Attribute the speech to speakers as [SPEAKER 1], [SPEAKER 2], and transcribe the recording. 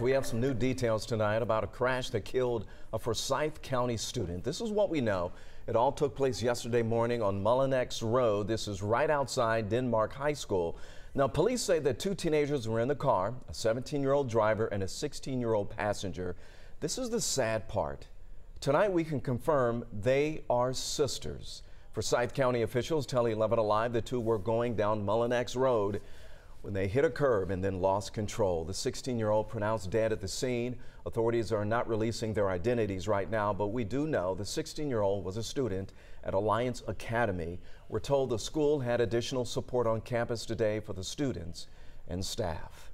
[SPEAKER 1] We have some new details tonight about a crash that killed a Forsyth County student. This is what we know. It all took place yesterday morning on Mullinax Road. This is right outside Denmark High School. Now, police say that two teenagers were in the car, a 17 year old driver and a 16 year old passenger. This is the sad part. Tonight, we can confirm they are sisters. Forsyth County officials tell 11 Alive the two were going down Mullinax Road when they hit a curb and then lost control. The 16 year old pronounced dead at the scene. Authorities are not releasing their identities right now, but we do know the 16 year old was a student at Alliance Academy. We're told the school had additional support on campus today for the students and staff.